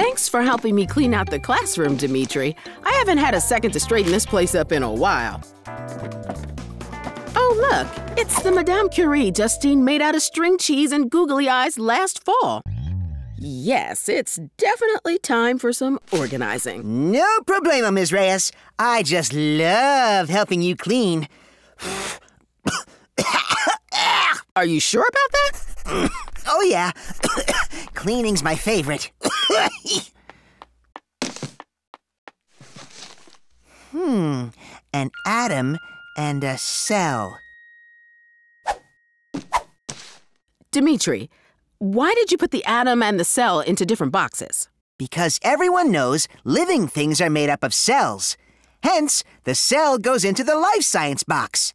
Thanks for helping me clean out the classroom, Dimitri. I haven't had a second to straighten this place up in a while. Oh, look, it's the Madame Curie Justine made out of string cheese and googly eyes last fall. Yes, it's definitely time for some organizing. No problemo, Ms. Reyes. I just love helping you clean. Are you sure about that? oh, yeah. Cleaning's my favorite. hmm, an atom and a cell. Dimitri, why did you put the atom and the cell into different boxes? Because everyone knows living things are made up of cells. Hence, the cell goes into the life science box.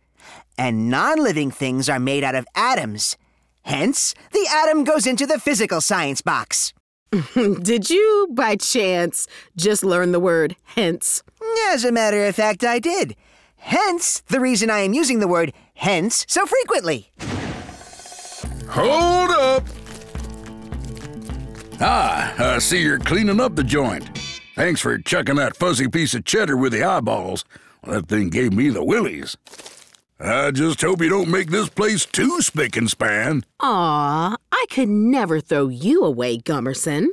And non living things are made out of atoms. Hence, the atom goes into the physical science box. Did you, by chance, just learn the word hence? As a matter of fact, I did. Hence, the reason I am using the word hence so frequently. Hold up! Ah, I see you're cleaning up the joint. Thanks for chucking that fuzzy piece of cheddar with the eyeballs. Well, that thing gave me the willies. I just hope you don't make this place too spick and span. Aw, I could never throw you away, Gummerson.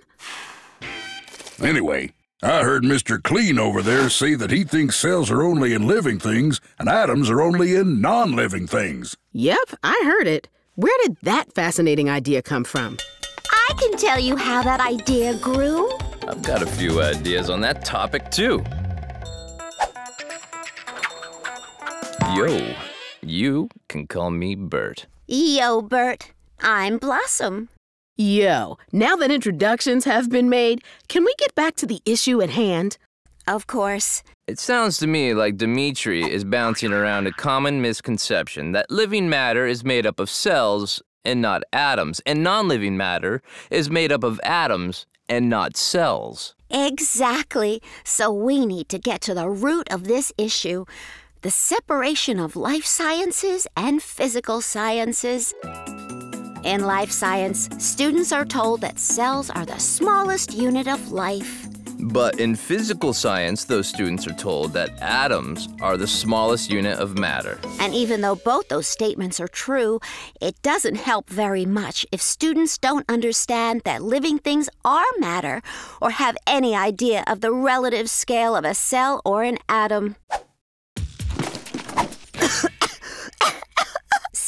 Anyway, I heard Mr. Clean over there say that he thinks cells are only in living things and atoms are only in non living things. Yep, I heard it. Where did that fascinating idea come from? I can tell you how that idea grew. I've got a few ideas on that topic, too. Yo, you can call me Bert. Yo, Bert. I'm Blossom. Yo, now that introductions have been made, can we get back to the issue at hand? Of course. It sounds to me like Dimitri is bouncing around a common misconception that living matter is made up of cells and not atoms, and non living matter is made up of atoms and not cells. Exactly. So we need to get to the root of this issue the separation of life sciences and physical sciences. In life science, students are told that cells are the smallest unit of life. But in physical science, those students are told that atoms are the smallest unit of matter. And even though both those statements are true, it doesn't help very much if students don't understand that living things are matter or have any idea of the relative scale of a cell or an atom.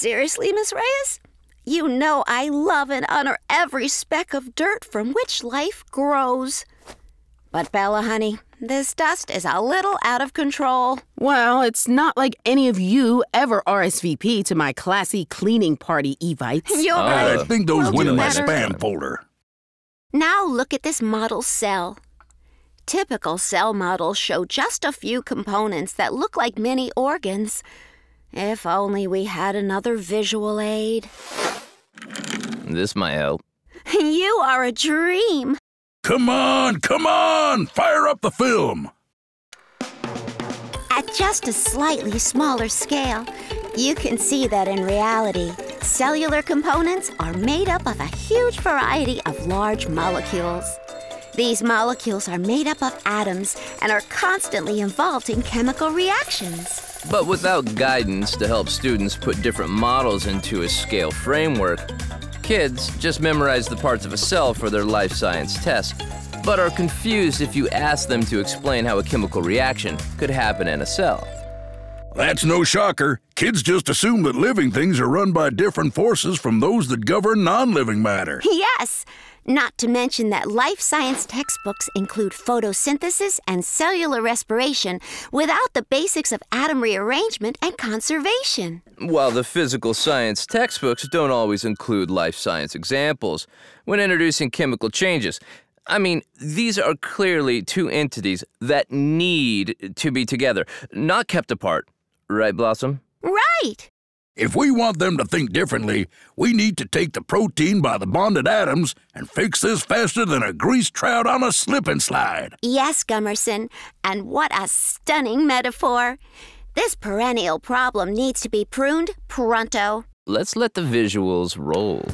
Seriously, Miss Reyes? You know I love and honor every speck of dirt from which life grows. But Bella, honey, this dust is a little out of control. Well, it's not like any of you ever RSVP to my classy cleaning party evites. You're right. I think those We'll went in my spam folder. Now look at this model cell. Typical cell models show just a few components that look like mini organs. If only we had another visual aid. This might help. You are a dream. Come on, come on! Fire up the film! At just a slightly smaller scale, you can see that in reality, cellular components are made up of a huge variety of large molecules. These molecules are made up of atoms and are constantly involved in chemical reactions. But without guidance to help students put different models into a scale framework, kids just memorize the parts of a cell for their life science test, but are confused if you ask them to explain how a chemical reaction could happen in a cell. That's no shocker. Kids just assume that living things are run by different forces from those that govern non living matter. Yes, not to mention that life science textbooks include photosynthesis and cellular respiration without the basics of atom rearrangement and conservation. While the physical science textbooks don't always include life science examples when introducing chemical changes. I mean, these are clearly two entities that need to be together, not kept apart. Right, Blossom? Right. If we want them to think differently, we need to take the protein by the bonded atoms and fix this faster than a greased trout on a slip and slide. Yes, Gummerson, and what a stunning metaphor. This perennial problem needs to be pruned pronto. Let's let the visuals roll.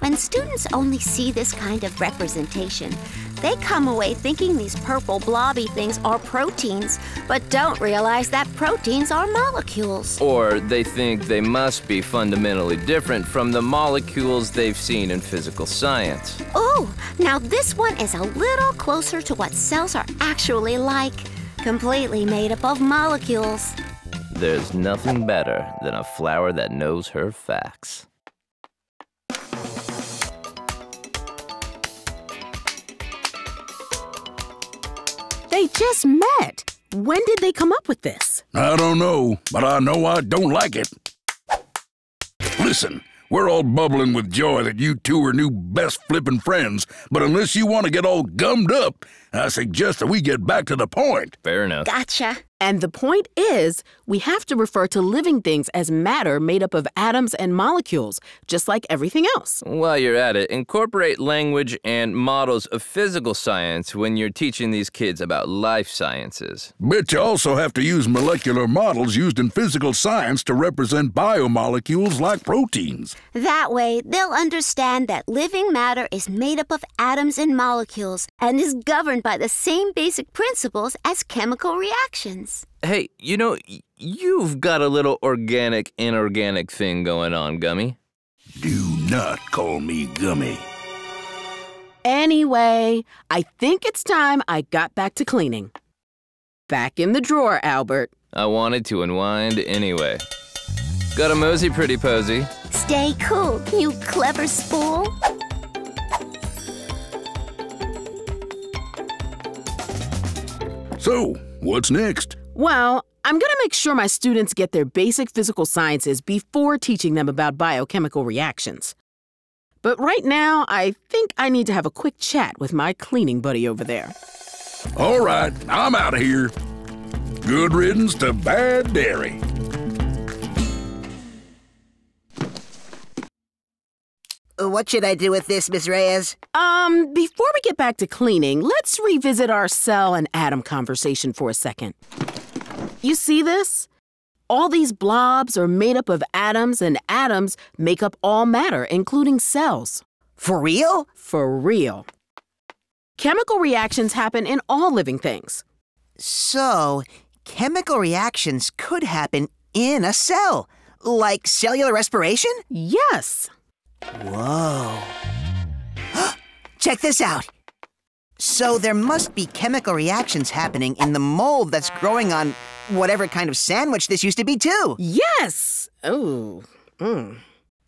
When students only see this kind of representation, they come away thinking these purple blobby things are proteins, but don't realize that proteins are molecules. Or they think they must be fundamentally different from the molecules they've seen in physical science. Ooh, now this one is a little closer to what cells are actually like completely made up of molecules. There's nothing better than a flower that knows her facts. They just met. When did they come up with this? I don't know, but I know I don't like it. Listen, we're all bubbling with joy that you two are new best flippin' friends, but unless you want to get all gummed up, I suggest that we get back to the point. Fair enough. Gotcha. And the point is, we have to refer to living things as matter made up of atoms and molecules, just like everything else. While you're at it, incorporate language and models of physical science when you're teaching these kids about life sciences. But you also have to use molecular models used in physical science to represent biomolecules like proteins. That way, they'll understand that living matter is made up of atoms and molecules and is governed by the same basic principles as chemical reactions. Hey, you know, you've got a little organic inorganic thing going on, Gummy. Do not call me Gummy. Anyway, I think it's time I got back to cleaning. Back in the drawer, Albert. I wanted to unwind anyway. Got a mosey, pretty posy. Stay cool, you clever spool. So, what's next? Well, I'm going to make sure my students get their basic physical sciences before teaching them about biochemical reactions. But right now, I think I need to have a quick chat with my cleaning buddy over there. All right, I'm out of here. Good riddance to bad dairy. Uh, What should I do with this, Miss Reyes? Um, before we get back to cleaning, let's revisit our cell and atom conversation for a second. You see this? All these blobs are made up of atoms, and atoms make up all matter, including cells. For real? For real. Chemical reactions happen in all living things. So, chemical reactions could happen in a cell, like cellular respiration? Yes. Whoa. Check this out. So, there must be chemical reactions happening in the mold that's growing on whatever kind of sandwich this used to be, too. Yes. Oh. Mm.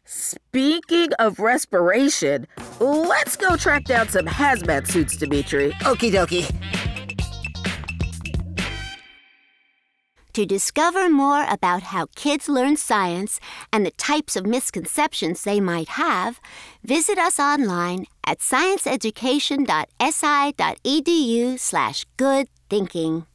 Speaking of respiration, let's go track down some hazmat suits, Dimitri. Okie dokie. To discover more about how kids learn science and the types of misconceptions they might have, visit us online at scienceeducation.si.edu slash good thinking.